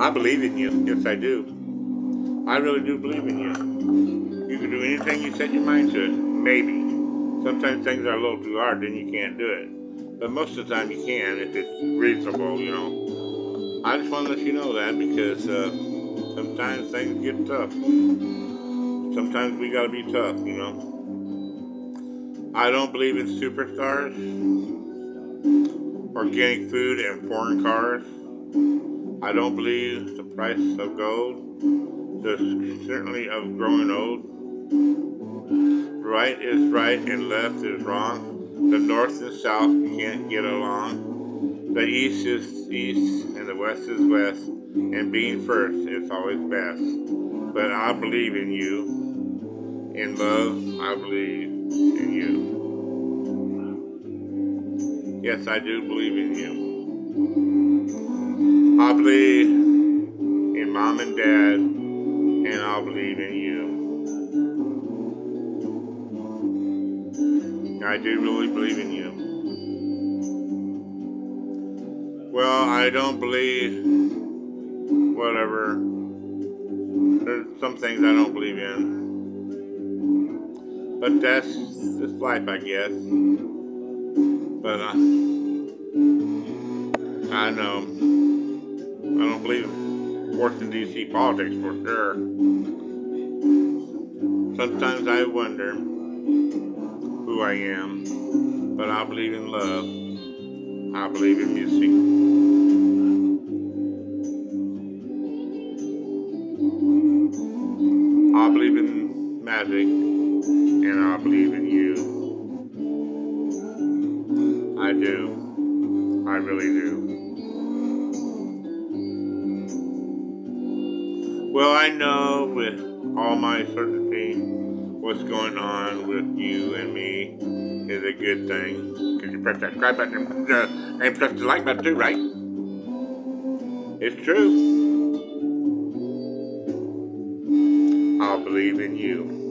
I believe in you. Yes, I do. I really do believe in you. You can do anything you set your mind to. Maybe. Sometimes things are a little too hard, then you can't do it. But most of the time you can if it's reasonable, you know. I just want to let you know that because uh, sometimes things get tough. Sometimes we gotta be tough, you know. I don't believe in superstars, organic food, and foreign cars. I don't believe the price of gold, the certainly of growing old. Right is right and left is wrong. The north and south can't get along. The east is east and the west is west. And being first is always best. But I believe in you. In love, I believe in you. Yes, I do believe in you. I dad, and I'll believe in you. I do really believe in you. Well, I don't believe whatever. There's some things I don't believe in. But that's just life, I guess. But uh, I know in Washington D.C. politics for sure. Sometimes I wonder who I am, but I believe in love. I believe in music. I believe in magic, and I believe in you. I do. I really do. Well, I know with all my certainty what's going on with you and me is a good thing. Because you press that subscribe button and press the like button too, right? It's true. I'll believe in you.